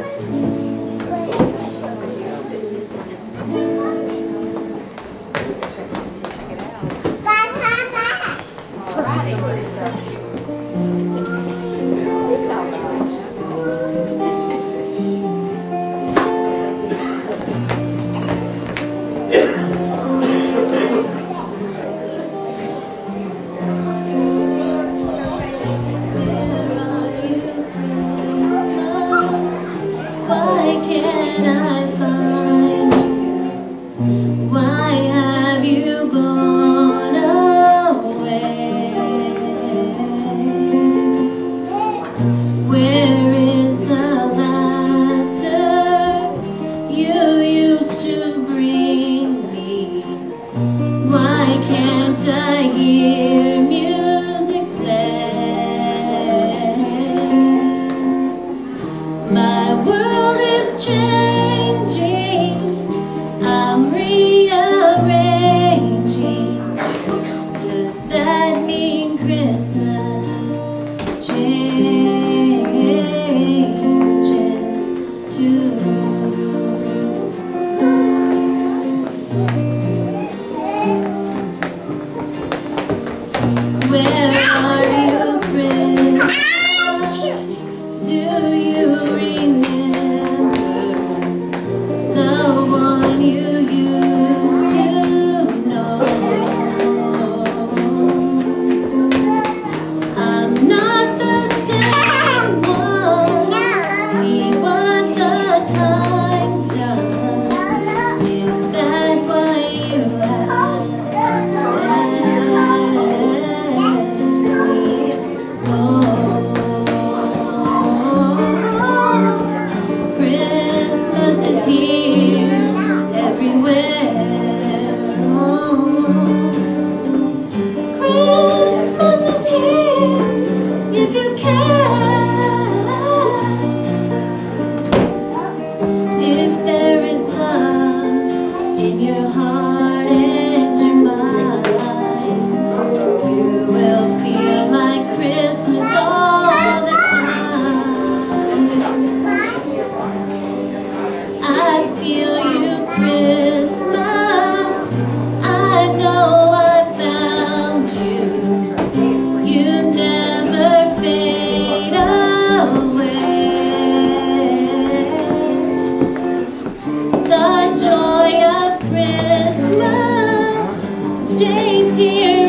Why to bring me? Why can't I hear changing, I'm rearranging. Does that mean Christmas? dear